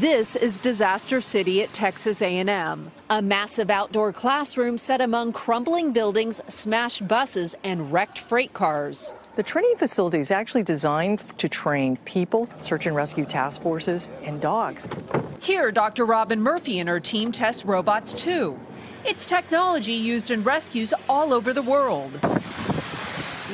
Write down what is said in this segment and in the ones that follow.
This is Disaster City at Texas A&M. A massive outdoor classroom set among crumbling buildings, smashed buses, and wrecked freight cars. The training facility is actually designed to train people, search and rescue task forces, and dogs. Here, Dr. Robin Murphy and her team test robots too. It's technology used in rescues all over the world.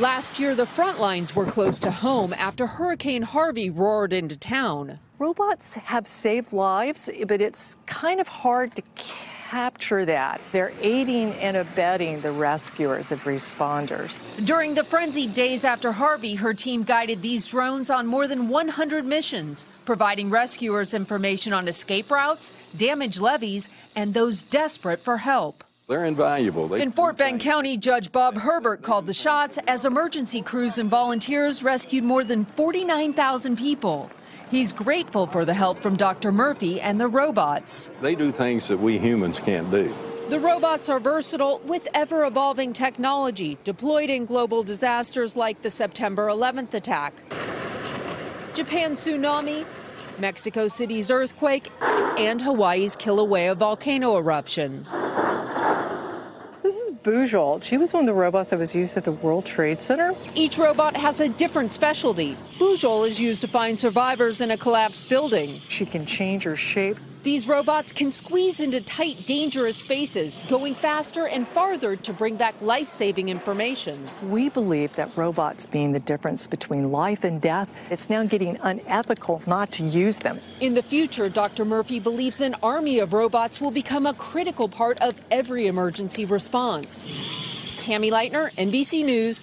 Last year, the front lines were close to home after Hurricane Harvey roared into town. Robots have saved lives, but it's kind of hard to capture that. They're aiding and abetting the rescuers and responders. During the frenzied days after Harvey, her team guided these drones on more than 100 missions, providing rescuers information on escape routes, damaged levees, and those desperate for help. They're invaluable. They In Fort Bend County, Judge Bob Hebert called the shots as emergency crews and volunteers rescued more than 49,000 people. He's grateful for the help from Dr. Murphy and the robots. They do things that we humans can't do. The robots are versatile with ever evolving technology deployed in global disasters like the September 11th attack, Japan's tsunami, Mexico City's earthquake, and Hawaii's Kilauea volcano eruption. This is Bujold. She was one of the robots that was used at the World Trade Center. Each robot has a different specialty. Bujold is used to find survivors in a collapsed building. She can change her shape. These robots can squeeze into tight, dangerous spaces, going faster and farther to bring back life saving information. We believe that robots being the difference between life and death, it's now getting unethical not to use them. In the future, Dr. Murphy believes an army of robots will become a critical part of every emergency response. Tammy Leitner, NBC News,